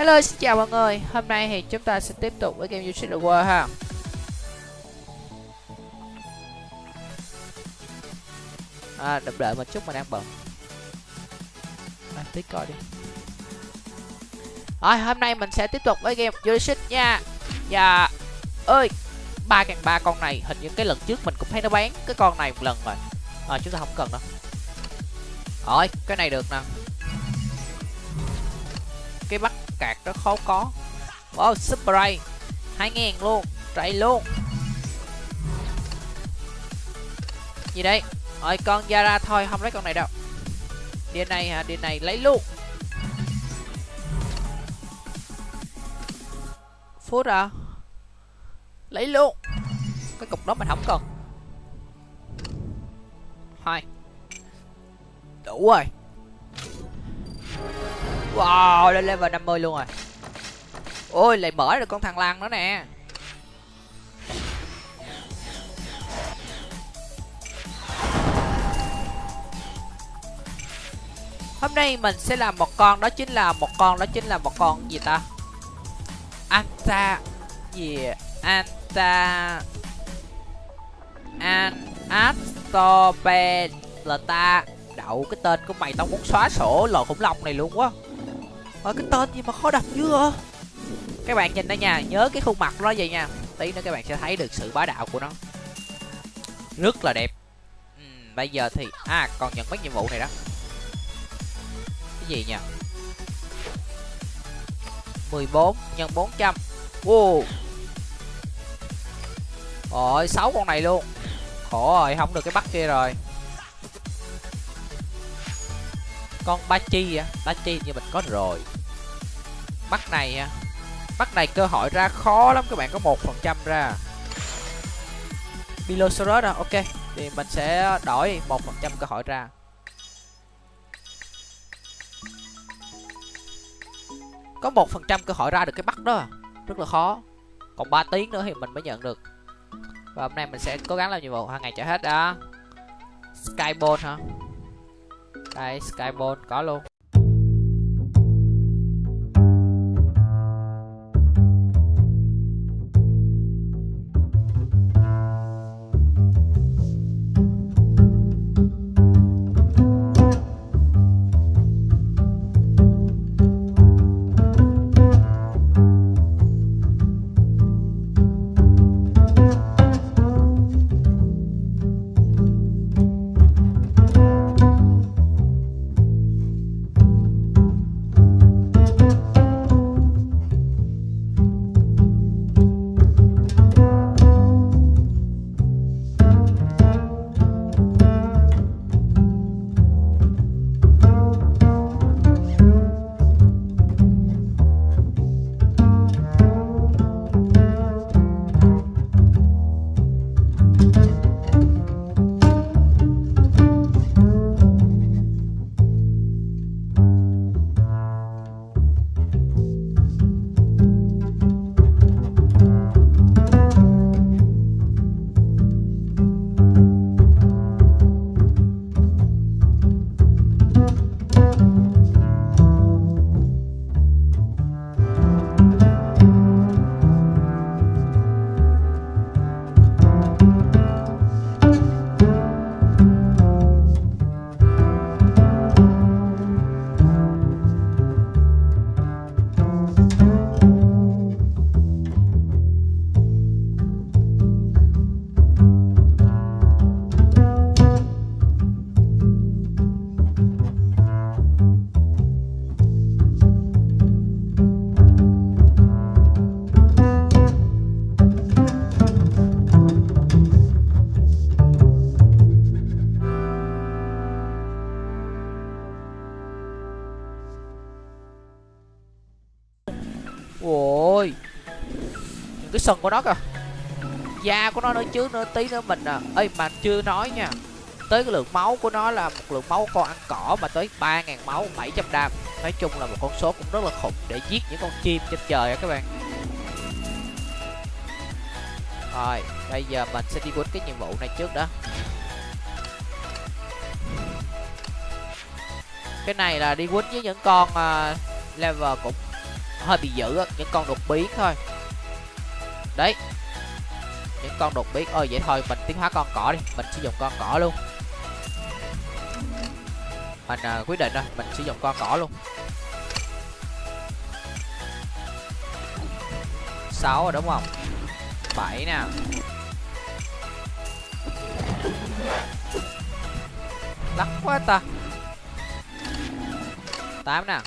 Hello, xin chào mọi người. Hôm nay thì chúng ta sẽ tiếp tục với game You World ha. À, đập đợi một chút mà đang bận. À, tí coi đi. Rồi, hôm nay mình sẽ tiếp tục với game You nha. Và ơi, ba càng ba con này hình như cái lần trước mình cũng thấy nó bán cái con này một lần rồi. À, chúng ta không cần đâu. Rồi, cái này được nè cạc rất khó có. Wow, Super Ray 2000 luôn, chạy luôn. Gì đây? ôi con yara thôi, không lấy con này đâu. Điện này hả? điện này lấy luôn. Phút à? Lấy luôn. Cái cục đó mình không cần. Hai. Đủ rồi. Wow, lên level 50 luôn rồi. Ôi, lại mở được con thằng lăng nữa nè. Hôm nay mình sẽ làm một con đó chính là một con đó chính là một con gì ta? Anta gì Anta An Astobelta Đậu cái tên của mày tao muốn xóa sổ lò khủng long này luôn quá ở cái tên gì mà khó đọc dữ à Các bạn nhìn đây nha Nhớ cái khuôn mặt nó vậy nha. Tí nữa các bạn sẽ thấy được sự bá đạo của nó. Rất là đẹp. Ừ, Bây giờ thì À còn nhận mấy nhiệm vụ này đó. Cái gì nha 14 nhân 400 Wow. Ôi sáu con này luôn. Khổ rồi không được cái bắt kia rồi. Con ba chi á ba chi như mình có rồi. Bắt này à? á bắt này cơ hội ra khó lắm, các bạn có một phần trăm ra. Pilosaurus à? Ok, thì mình sẽ đổi một phần trăm cơ hội ra. Có một phần trăm cơ hội ra được cái bắt đó, rất là khó. Còn 3 tiếng nữa thì mình mới nhận được. Và hôm nay mình sẽ cố gắng làm nhiệm vụ. Hàng ngày trả hết đó skyball hả? Đây skyball có luôn. Của nó kìa. Da của nó nữa chứ nữa tí nữa mình à. Ơi mà chưa nói nha. Tới cái lượng máu của nó là một lượng máu con ăn cỏ mà tới ba ngàn máu 700 đam. Nói chung là một con số cũng rất là khủng để giết những con chim trên trời á các bạn. Rồi bây giờ mình sẽ đi quýnh cái nhiệm vụ này trước đó. Cái này là đi quýnh với những con uh, level cũng hơi bị dữ á những con đột biến thôi đấy. Những con đột biến. Ơi vậy thôi mình tiến hóa con cỏ đi. Mình sử dụng con cỏ luôn. Mình uh, quyết định rồi mình sử dụng con cỏ luôn. Sáu rồi đúng không? Bảy nè. Lắc quá ta. Tám nè.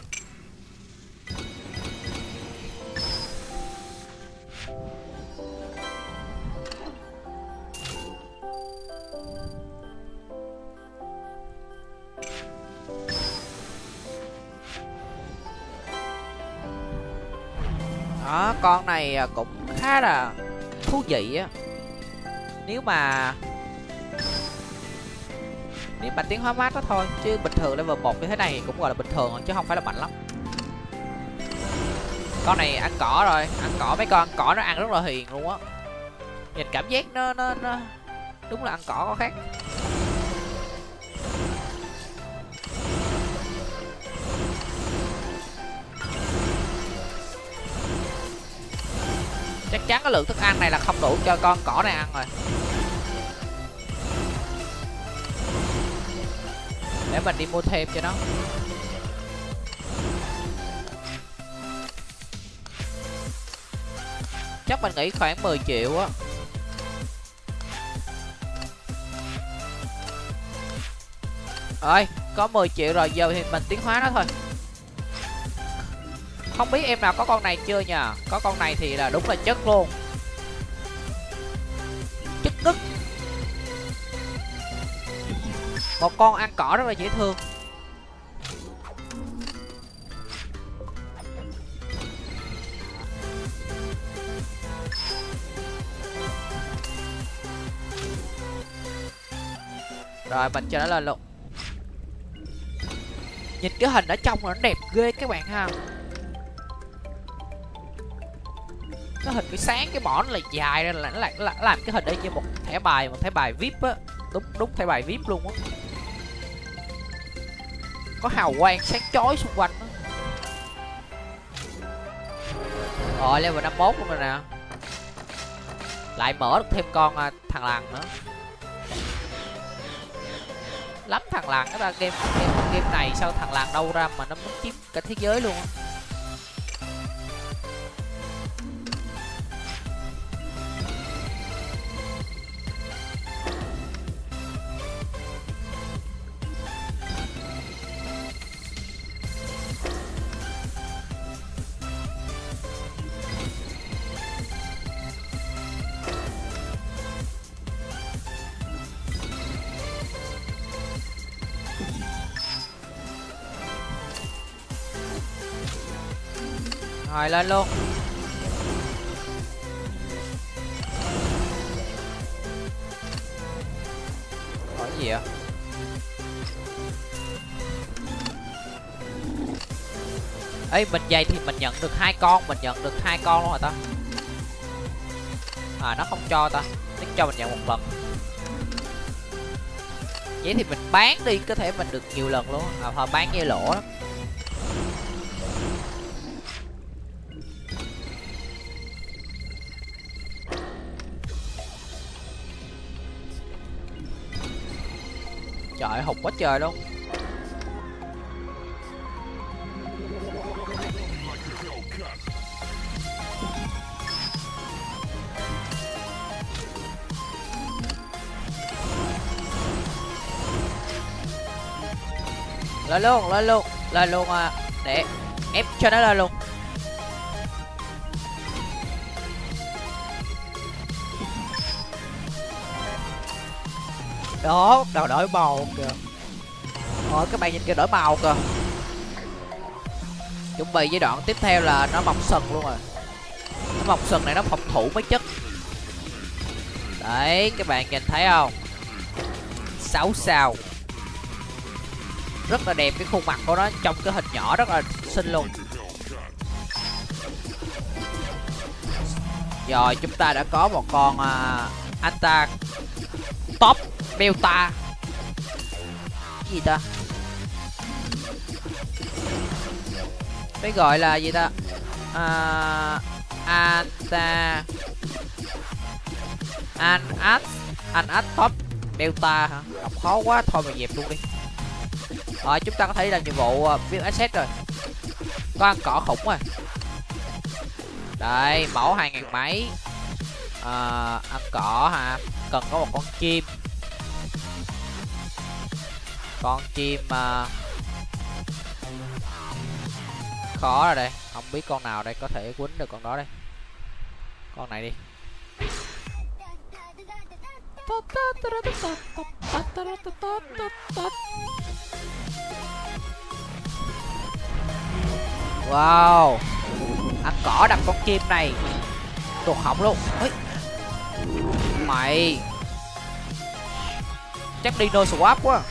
Con này à, cũng khá là thú vị á. Nếu mà nếu mà tiến hóa mát đó thôi, chứ bình thường level một như thế này cũng gọi là bình thường chứ không phải là mạnh lắm. Con này ăn cỏ rồi, ăn cỏ mấy con ăn cỏ nó ăn rất là hiền luôn á. Nhìn cảm giác nó nó nó đúng là ăn cỏ có khác. Cái lượng thức ăn này là không đủ cho con cỏ này ăn rồi. Để mình đi mua thêm cho nó. Chắc mình nghĩ khoảng 10 triệu á. Rồi, có 10 triệu rồi, giờ thì mình tiến hóa nó thôi không biết em nào có con này chưa nhờ? Có con này thì là đúng là chất luôn. Chất ngức một con ăn cỏ rất là dễ thương. Rồi, mình cho nó lên luôn nhìn cái hình ở trong nó đẹp ghê các bạn ha. Cái hình cái sáng cái mỏ nó là dài ra là nó lại nó làm cái hình đây như một thẻ bài một thẻ bài vip á. Đúng đúng thẻ bài vip luôn á. Có hào quang sáng chói xung quanh đó. rồi level 51 luôn rồi nè. Lại mở được thêm con à, thằng lằn nữa. Lắm thằng lằn các bạn game, game game này sao thằng lằn đâu ra mà nó muốn chiếm cả thế giới luôn á. Lên luôn Có gì ạ ấy mình dày thì mình nhận được hai con, mình nhận được hai con luôn rồi ta? À nó không cho ta. Nó cho mình nhận một lần. Vậy thì mình bán đi, có thể mình được nhiều lần luôn. À thôi, bán như lỗ lắm Trời, hụt quá trời luôn. Lên luôn lên luôn lên luôn à. Để ép cho nó lên luôn. Đó đầu đổi màu kìa. Rồi các bạn nhìn kìa đổi màu kìa. Chuẩn bị giai đoạn tiếp theo là nó mọc sừng luôn rồi. Nó mọc sừng này nó phòng thủ mấy chất. Đấy các bạn nhìn thấy không? Sáu sao. Rất là đẹp cái khuôn mặt của nó trong cái hình nhỏ rất là xinh luôn. Rồi chúng ta đã có một con à, uh, anh ta Delta gì ta? Cái gọi là gì ta? À, à anta an at an at top delta hả? Đọc khó quá thôi mà dẹp luôn đi. Rồi chúng ta có thể làm nhiệm vụ ờ, viết asset rồi. Có ăn cỏ khủng rồi. Đây mẫu hai ngàn mấy. À, ăn cỏ hả? Cần có một con chim con chim uh, khó rồi đây. Không biết con nào đây có thể quýnh được con đó đây. Con này đi. Wow. Ăn cỏ đập con chim này. Tuột họng luôn. Ê. mày. Chắc dino swap quá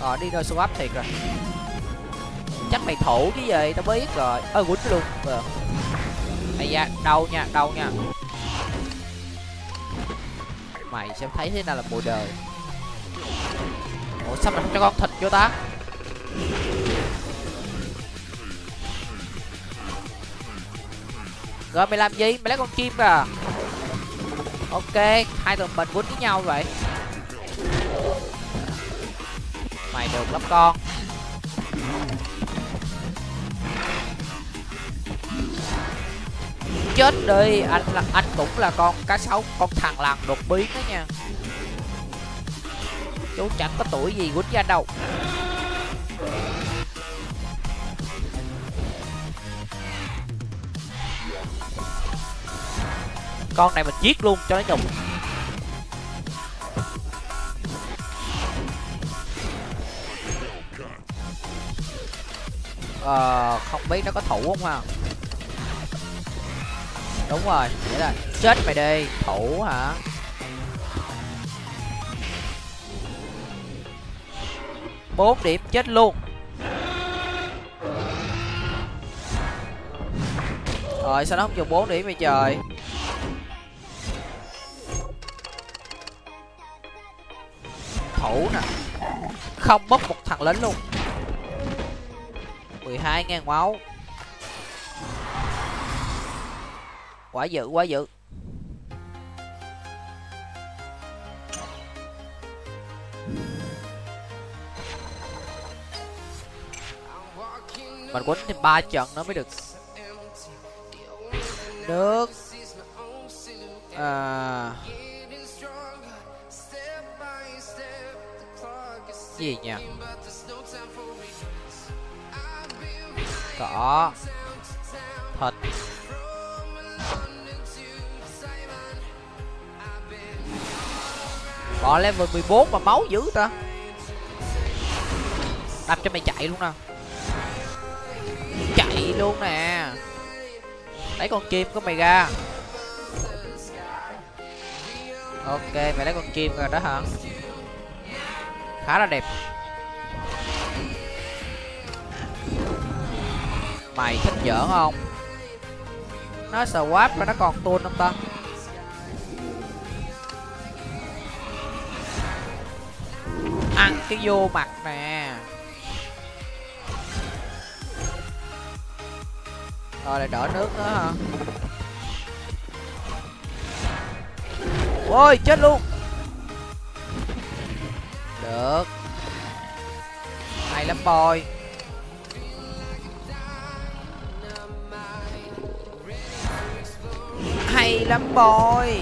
ờ đi dino swap thiệt rồi. Chắc mày thủ chứ gì, tao biết rồi. Ơ, quýnh luôn. Ờ. Ây da, đau nha đau nha. Mày xem thấy thế nào là mùa đời ủa, sao mày không cho con thịt vô ta? Rồi, mày làm gì? Mày lấy con chim à? Ok, hai tụi mình quýnh với nhau vậy mày được lắm con. Chết đi, anh là anh cũng là con cá sấu, con thằng lằn đột biến đó nha. Chú chẳng có tuổi gì quýnh ra đâu. Con này mình giết luôn cho nó nhục. Ờ không biết nó có thủ không ha? Đúng rồi nghĩa là chết mày đi, thủ hả? Bốn điểm chết luôn. Rồi, sao nó không dùng bốn điểm vậy trời? Thủ nè. Không bốc một thằng lính luôn. 12 ngàn máu. Quá dữ quá dữ mình quýnh thêm ba trận nó mới được. Nước à. Gì nhỉ? Cỏ. Thịt Bỏ level 14 mà máu dữ ta. Đập cho mày chạy luôn nè Chạy luôn nè. Lấy con chim của mày ra. Ok, mày lấy con chim rồi đó hả? Khá là đẹp. Mày thích giỡn không? Nó swap và nó còn tuôn không ta? Ăn cái vô mặt nè. Rồi, lại đỡ nước nữa hả? Ôi, chết luôn. Được. Hay lắm, boy. Hay lắm, boy.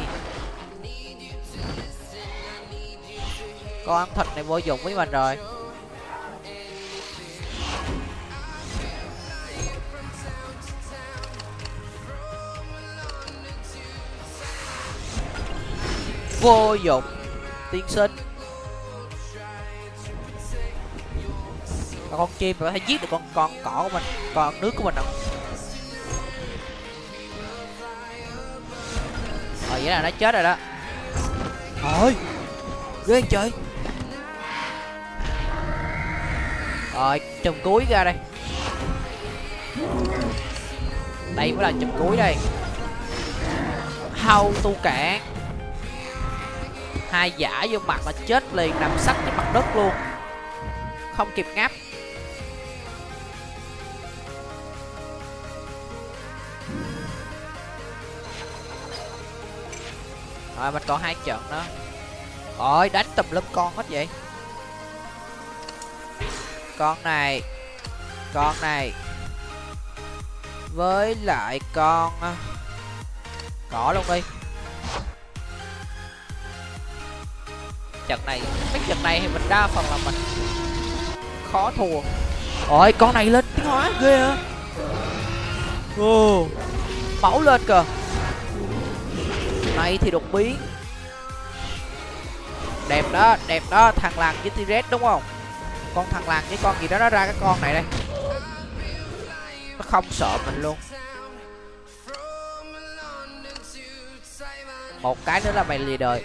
Con ăn thịt này vô dụng với mình rồi. Vô dụng. Tiên sinh. Con chim phải hay giết được con con cỏ của mình, con nước của mình không nghĩa là nó chết rồi đó. Thôi ghê trời. Rồi, chùm cuối ra đây. Đây mới là chùm cuối đây. Hâu tu cản hai giả vô mặt là chết liền, nằm sắt trên mặt đất luôn. Không kịp ngáp rồi mình còn hai trận nữa ôi, đánh tùm lum con hết vậy. Con này con này. Với lại con à, cỏ luôn đi. Trận này, mấy trận này thì mình đa phần là mình khó thua. Ôi, con này lên tiếng hóa, ghê á. Ồ, máu lên kìa này thì đột biến. Đẹp đó đẹp đó, thằng làng với t đúng không? Con thằng làng với con gì đó, nó ra cái con này đây. Nó không sợ mình luôn. Một cái nữa là mày lì đời.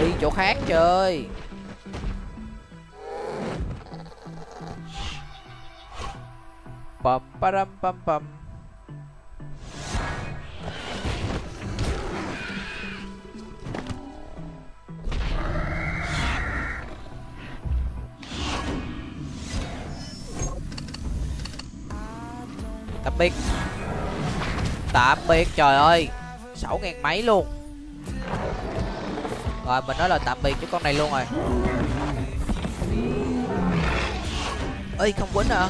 Đi chỗ khác chơi. Pam param pam pam tạm biệt. Tạm biệt, trời ơi. Sáu ngàn mấy luôn. Rồi, mình nói là tạm biệt với con này luôn rồi. Ơi không quýnh hả?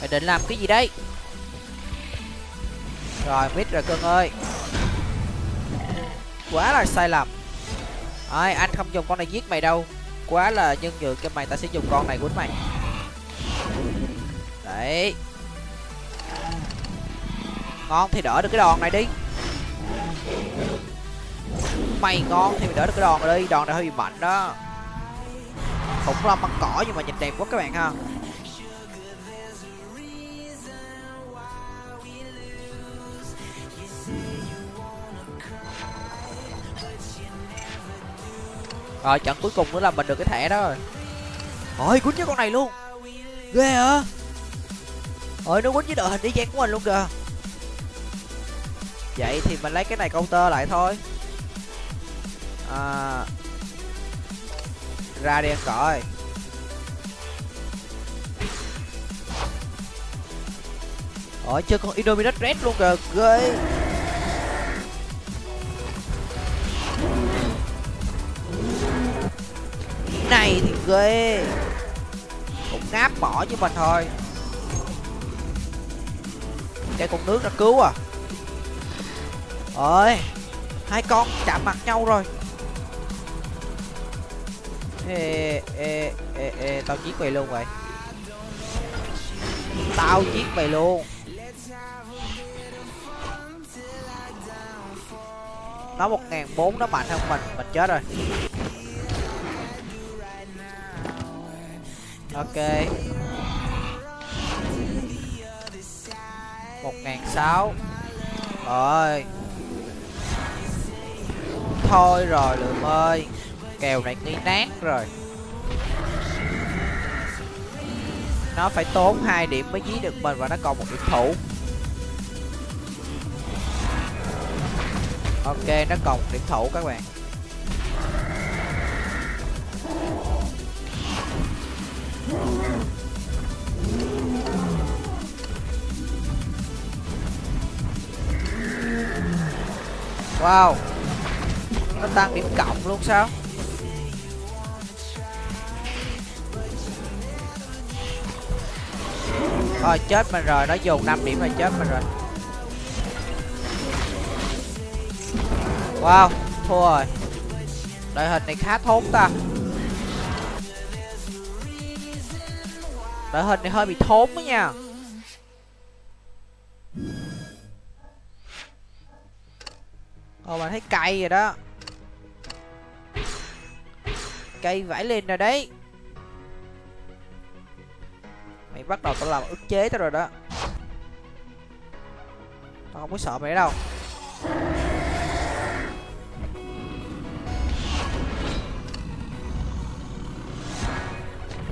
Mày định làm cái gì đấy? Rồi mít rồi, cưng ơi. Quá là sai lầm. Ôi, anh không dùng con này giết mày đâu. Quá là nhân nhượng cho mày ta sẽ dùng con này quýnh mày. Đấy. Ngon thì đỡ được cái đòn này đi. Mày ngon thì mày đỡ được cái đòn này đi đòn này hơi bị mạnh đó. Khủng long băng cỏ nhưng mà nhìn đẹp quá các bạn ha. Rồi trận cuối cùng nữa là mình được cái thẻ đó rồi. Ôi quýnh với con này luôn. Ghê hả? Ôi nó quýnh với đội hình đi gian của mình luôn kìa. Vậy thì mình lấy cái này counter lại thôi. À, ra đi ăn cỏ ôi chơi con indominus red luôn kìa. Ghê. Ghê. Cũng ngáp bỏ như mình thôi. Cái con nước nó cứu à. Ơi hai con chạm mặt nhau rồi. Ê ê ê ê, tao giết mày luôn vậy tao giết mày luôn. Nó một ngàn bốn nó mạnh hơn mình mình chết rồi. Ok. Một ngàn sáu. Rồi. Thôi rồi, lượm ơi. Kèo này nghi nát rồi. Nó phải tốn hai điểm mới dí được mình và nó còn một điểm thủ. Ok, nó còn một điểm thủ các bạn. Wow. Nó tăng điểm cộng luôn sao? Thôi, chết mình rồi, Nó dùng 5 điểm là chết mình rồi. Wow, Thua rồi. Đội hình này khá thốn ta. Đội hình này hơi bị thốn đó nha. Ồ, bạn thấy cây rồi đó. Cây vãi lên rồi đấy. Mày bắt đầu tao làm ức chế tao rồi đó. Tao không có sợ mày đâu.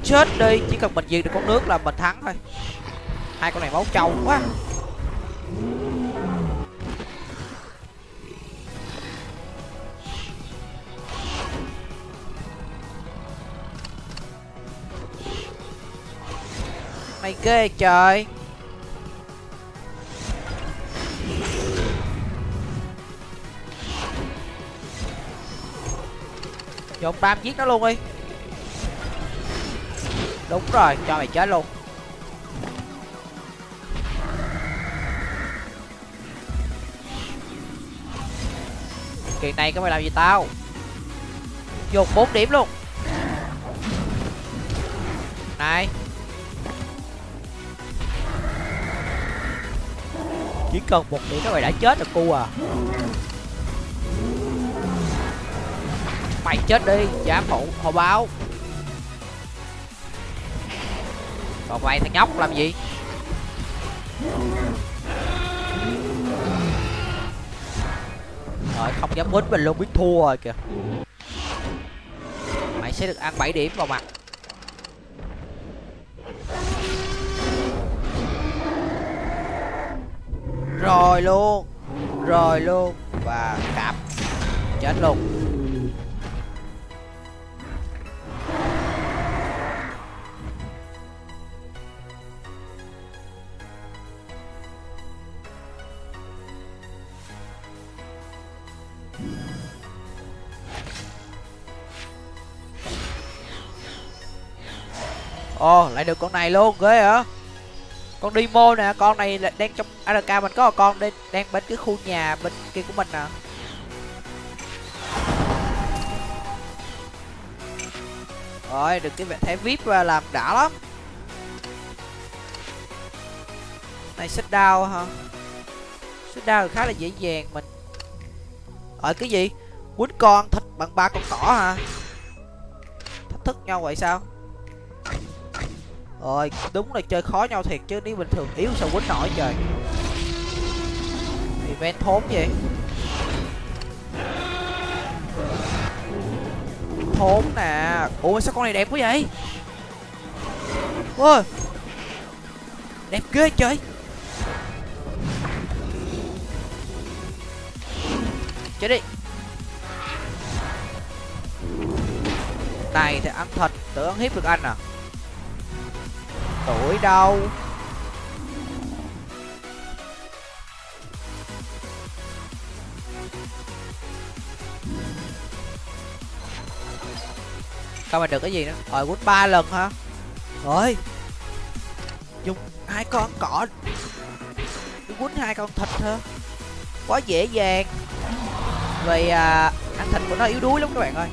Chết đi, Chỉ cần mình diệt được con nước là mình thắng thôi. Hai con này máu trâu quá. Mày ghê trời. Dồn đam giết nó luôn đi. Đúng rồi, cho mày chết luôn. Kỳ này có mày làm gì tao? Dùng 4 điểm luôn. Chỉ cần một điểm các bạn đã chết rồi cu à. Mày chết đi, dám hộ, hộ báo. Còn mày thằng nhóc làm gì? Rồi không dám quýnh mình luôn biết thua rồi kìa. Mày sẽ được ăn 7 điểm vào mặt. Rồi luôn. Rồi luôn. Và cạp. Chết luôn. Ồ, oh, lại được con này luôn, ghê hả? Con Demo nè, con này là đang trong ARK mình có một con đang, đang bên cái khu nhà bên kia của mình nè. Rồi, được cái vẻ thẻ VIP làm đã lắm. Này sit đau hả? Sit down khá là dễ dàng mình. Ở cái gì? Quýnh con thịt bằng ba con cỏ hả? Thách thức nhau vậy sao? Rồi, đúng là chơi khó nhau thiệt chứ nếu bình thường yếu sao quýnh nổi trời. Event thốn vậy. Thốn nè. Ủa sao con này đẹp quá vậy? Ôi. Đẹp ghê trời. Chết đi. Này thì ăn thịt Tự ăn hiếp được anh à? Tuổi đâu. Sao mà được cái gì nữa? Rồi quýnh ba lần hả? Rồi Dùng hai con cỏ. Quýnh hai con thịt hả? Quá dễ dàng. Vì à, ăn thịt của nó yếu đuối lắm các bạn ơi.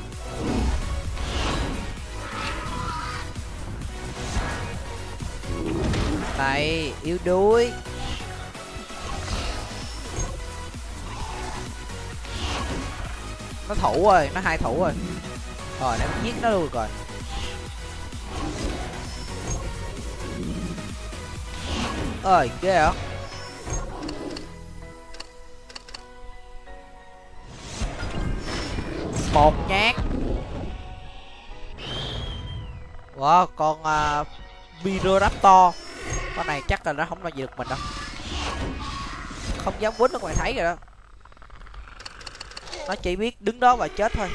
Tay yếu đuối. Nó thủ rồi nó hai thủ rồi. Rồi để giết nó luôn rồi. Ơi ghê hả một nhát. Wow con à, uh, Viroraptor con này chắc là nó không lo gì được mình đâu. Không dám quýnh nó ngoài thấy rồi đó. Nó chỉ biết đứng đó và chết thôi.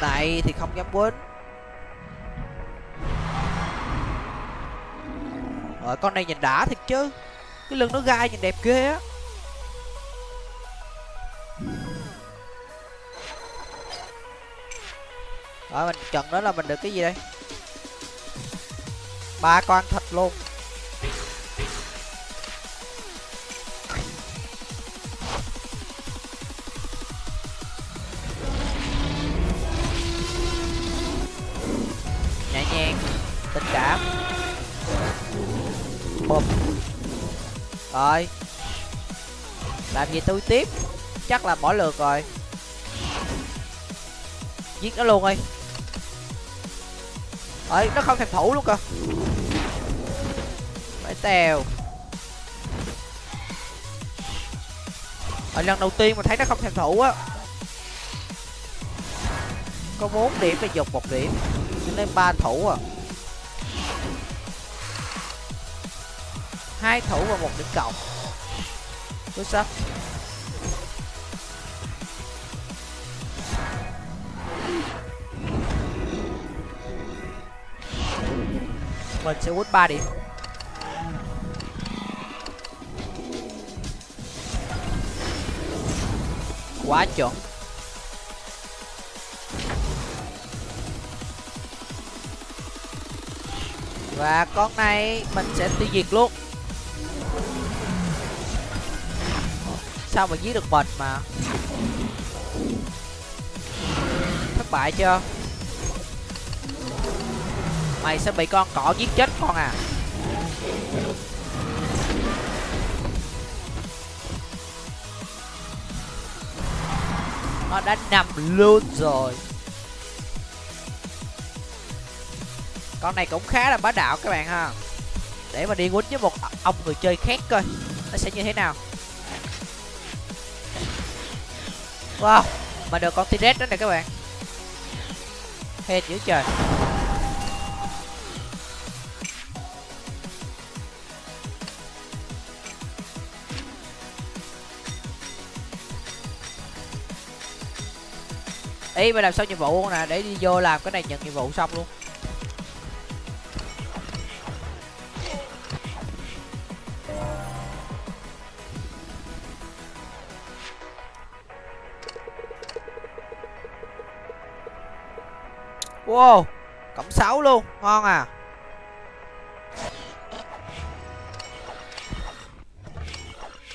Này thì không dám quýnh. Rồi con này nhìn đã thiệt chứ. Cái lưng nó gai nhìn đẹp ghê á. Rồi mình trận đó là mình được cái gì đây? Ba con thật luôn. Nhẹ nhàng, tình cảm. Bùm. Rồi. Làm gì tôi tiếp? Chắc là bỏ lượt rồi. Giết nó luôn đi ấy nó không thèm thủ luôn cơ tèo. Ở lần đầu tiên mà thấy nó không thèm thủ á. Có bốn điểm thì dục một điểm, cho nên ba thủ à. Hai thủ và một điểm cộng. Tôi sắp mình sẽ quýt ba điểm. Quá chuẩn. Và con này mình sẽ tiêu diệt luôn. Sao mà giết được mình mà? Thất bại chưa? Mày sẽ bị con cỏ giết chết con à? Nó đã nằm luôn rồi. Con này cũng khá là bá đạo các bạn ha. Để mà đi quýnh với một ông người chơi khác coi, nó sẽ như thế nào. Wow, mà được con t-rex đó nè các bạn. Hên dữ trời. Ý mà làm xong nhiệm vụ nè, để đi vô làm cái này nhận nhiệm vụ xong luôn. Wow, cộng 6 luôn, ngon à.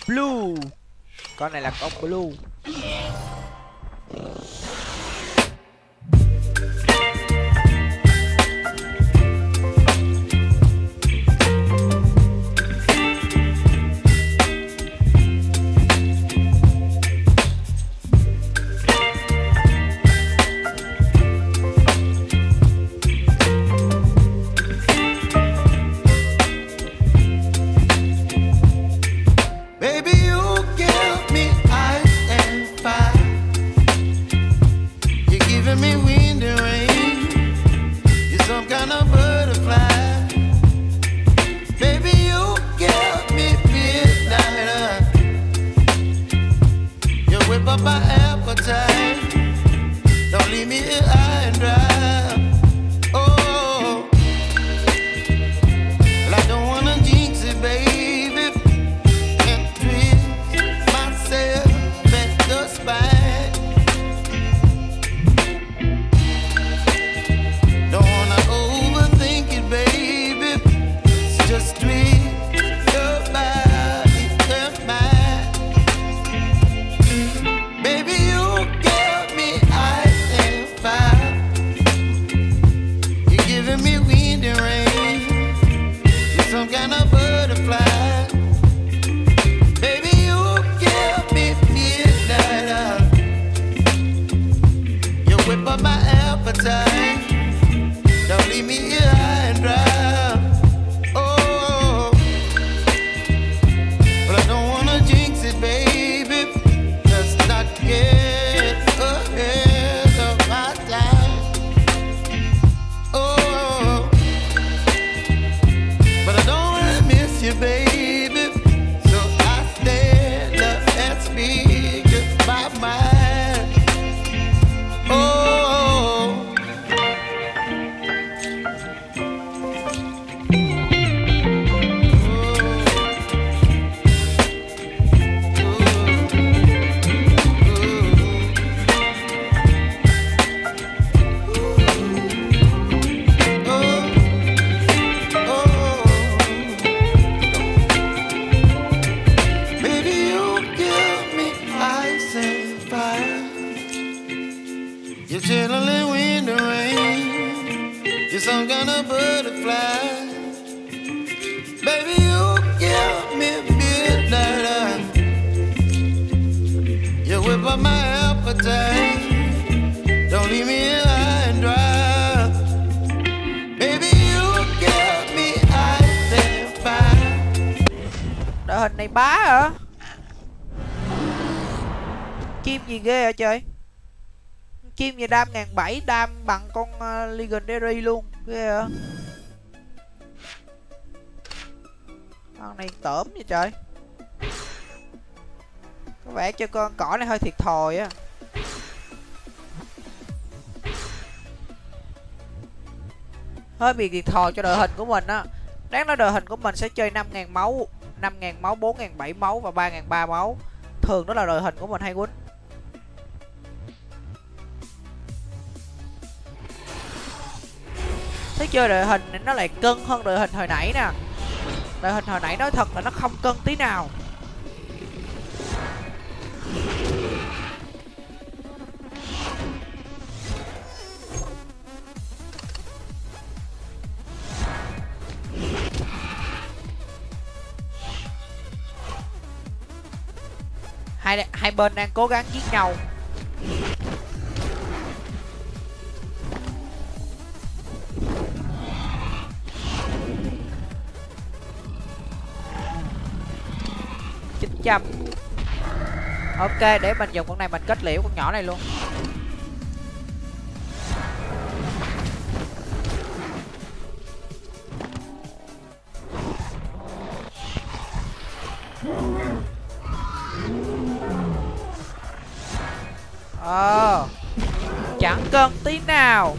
Blue, con này là con blue. Nhà đam ngàn bảy đam bằng con uh, legendary luôn ghê hả con này tởm vậy trời. Có vẻ cho con cỏ này hơi thiệt thòi á. Hơi bị thiệt thòi cho đội hình của mình á. Đáng nói đội hình của mình sẽ chơi 5.000 máu 5.000 máu 4.000 7 máu và ba ngàn ba máu. Thường đó là đội hình của mình hay quýnh. Thế chơi đội hình này nó lại cân hơn đội hình hồi nãy nè. Đội hình hồi nãy nói thật là nó không cân tí nào. Hai hai bên đang cố gắng giết nhau. Trăm ok để mình dùng con này mình kết liễu con nhỏ này luôn. Ờ chẳng cần tí nào.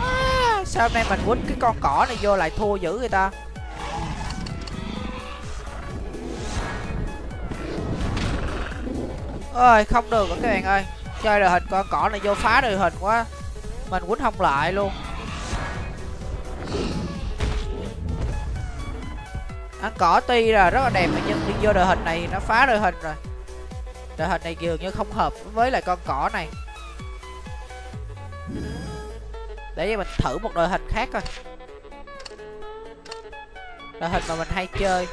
À, sao hôm nay mình quýnh cái con cỏ này vô lại thua dữ người ta? Ơi không được các bạn ơi. Chơi đội hình con cỏ này vô phá đội hình quá. Mình quýnh không lại luôn. Ăn cỏ tuy là rất là đẹp, nhưng đi vô đội hình này nó phá đội hình rồi. Đội hình này dường như không hợp với lại con cỏ này. Để cho mình thử một đội hình khác coi. Đội hình mà mình hay chơi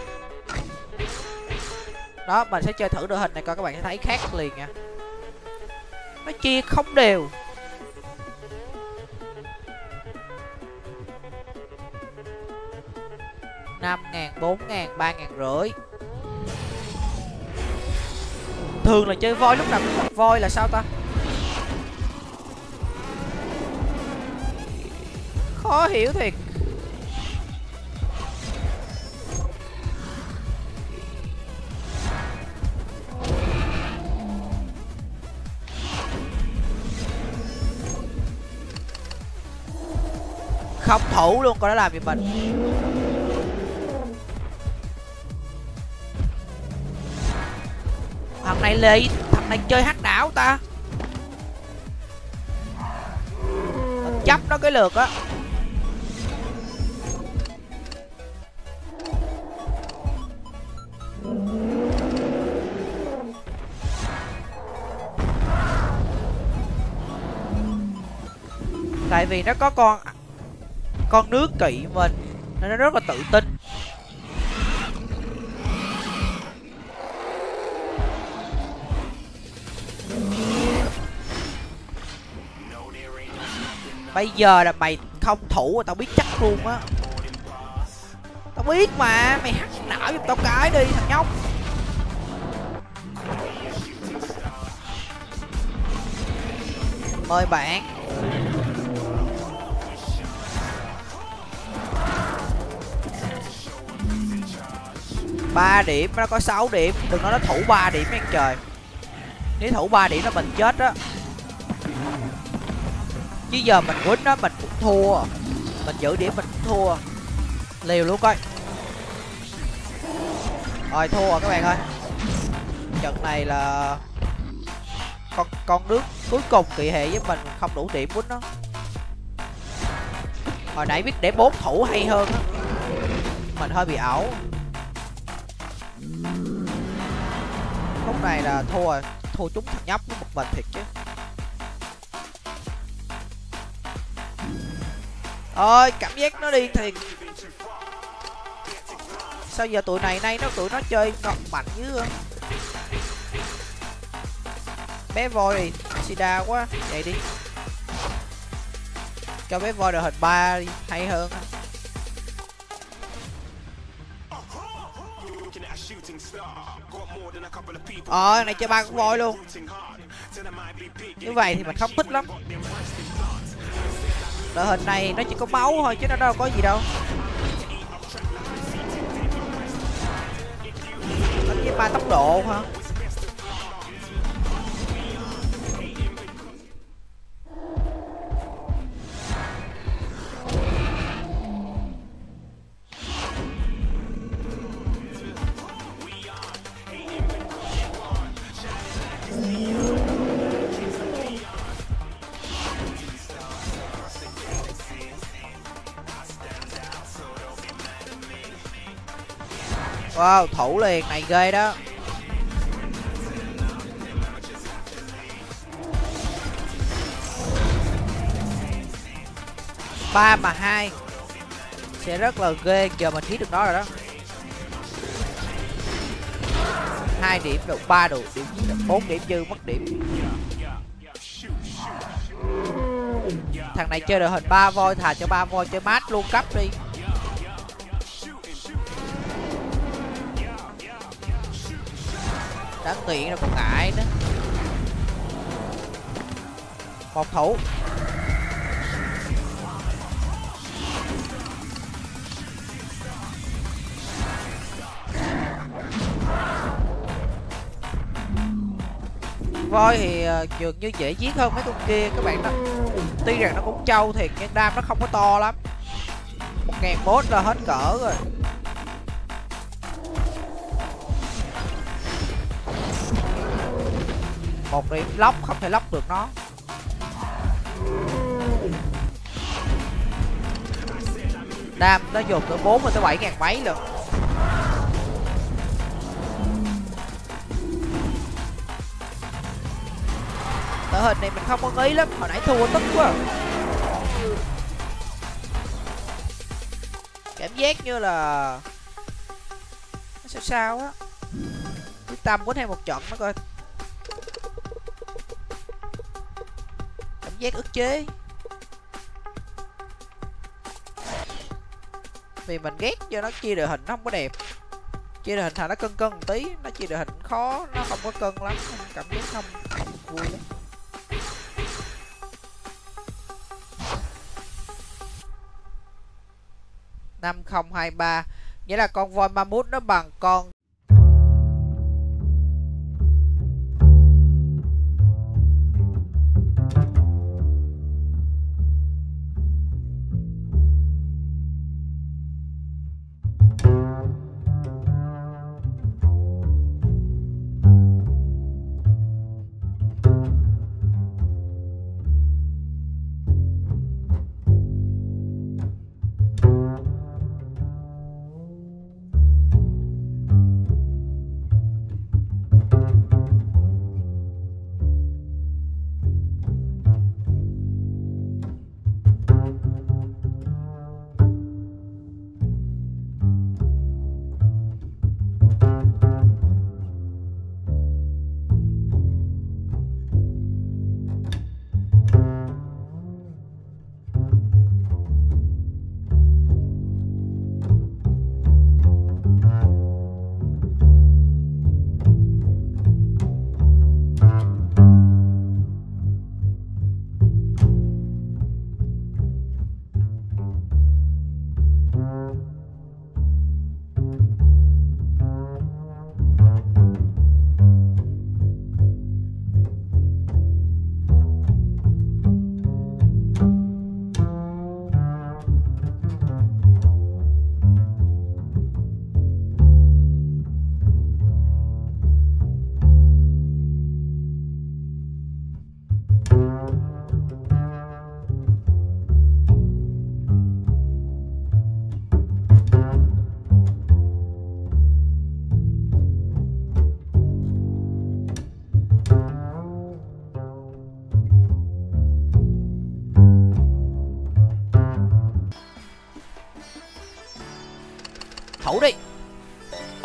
đó, mình sẽ chơi thử đội hình này coi các bạn sẽ thấy khác liền nha. Nó chia không đều. Năm ngàn, bốn ngàn, ba ngàn rưỡi. Thường là chơi voi, lúc nào cũng gặp voi là sao ta? Khó hiểu thiệt. Không thủ luôn coi nó làm gì mình? Thằng này lì, thằng này chơi hắc đảo ta. Mình chấp nó cái lượt á. Tại vì nó có con con nước kỵ mình. Nên nó rất là tự tin. Bây giờ là mày không thủ tao biết chắc luôn á. Tao biết mà, mày hắt não giùm tao cái đi, thằng nhóc. Mời bạn. Ba điểm, nó có 6 điểm. Đừng nói nó thủ 3 điểm anh trời. Nếu thủ 3 điểm là mình chết á. Chứ giờ mình quýnh đó mình cũng thua. Mình giữ điểm mình cũng thua. Liều luôn coi. Rồi, thua rồi các bạn ơi. Trận này là con con nước cuối cùng kỳ hệ với mình không đủ điểm quýnh nó hồi nãy biết để bốn thủ hay hơn á. Mình hơi bị ảo khúc này là thua rồi. Thua chúng thằng nhóc với một mình thiệt chứ. Ơi cảm giác nó đi thiệt. Sao giờ tụi này nay nó, tụi nó chơi ngọt mạnh dữ bé voi thì sida quá. Vậy đi. Cho bé voi đội hình ba đi, hay hơn ờ này chơi ba con voi luôn. Như vậy thì mình không thích lắm. Đội hình này nó chỉ có máu thôi chứ nó đâu có gì đâu. Đánh với ba tốc độ hả wow, thủ liền, này ghê đó. Ba mà hai. Sẽ rất là ghê, giờ mình thí được nó rồi đó. Hai điểm được, ba được, điểm bốn điểm dư, mất điểm. Thằng này chơi đội hình ba voi, thà cho ba voi chơi mát luôn, cấp đi. Tiện rồi còn ngại nữa một thủ. Voi thì ờ, dường như dễ giết hơn mấy con kia, các bạn đó. Tuy rằng nó cũng trâu thiệt, nhưng đam nó không có to lắm. Một ngàn mốt là hết cỡ rồi. Một điểm lóc, không thể lóc được nó. Đam, nó dồn từ bốn tới bảy ngàn mấy luôn tờ hình này mình không có ý lắm, hồi nãy thua tức quá. Cảm giác như là nó sao sao á. Quyết tâm quýnh hay một trận nó coi. Cảm giác ức chế. Vì mình ghét cho nó chia đội hình nó không có đẹp. Chia đội hình thằng nó cân cân một tí, nó chia đội hình khó, nó không có cân lắm cảm giác không vui lắm. Năm không hai ba, nghĩa là con voi mammoth nó bằng con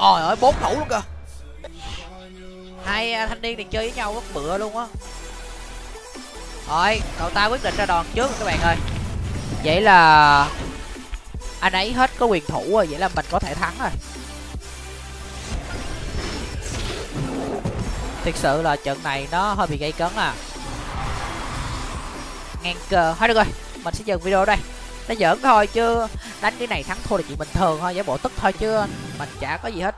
ôi ơi, bốn thủ luôn cơ hai à, thanh niên này chơi với nhau rất bựa luôn á. Rồi, cậu ta quyết định ra đòn trước các bạn ơi. Vậy là anh ấy hết có quyền thủ rồi, vậy là mình có thể thắng rồi. Thực sự là trận này nó hơi bị gây cấn à. Ngang cờ thôi được rồi, mình sẽ dừng video đây. Nó giỡn thôi chứ đánh cái này thắng thua là chuyện bình thường thôi giả bộ tức thôi chứ mình chả có gì hết.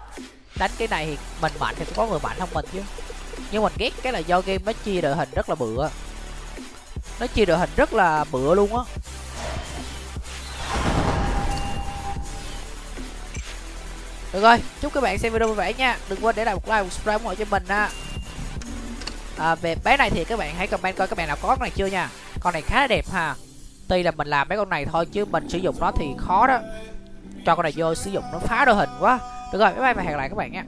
Đánh cái này thì mình mạnh thì cũng có người mạnh không mình chứ. Nhưng mình ghét cái là do game nó chia đội hình rất là bựa. Nó chia đội hình rất là bựa luôn á. Được rồi chúc các bạn xem video vui vẻ nha. Đừng quên để lại một like một subscribe ủng hộ cho mình ha. À, về bé này thì các bạn hãy comment coi các bạn nào có con này chưa nha. Con này khá là đẹp ha tuy là mình làm mấy con này thôi chứ mình sử dụng nó thì khó đó. Cho con này vô sử dụng nó phá đội hình quá. Được rồi, bye bye và hẹn lại các bạn nhé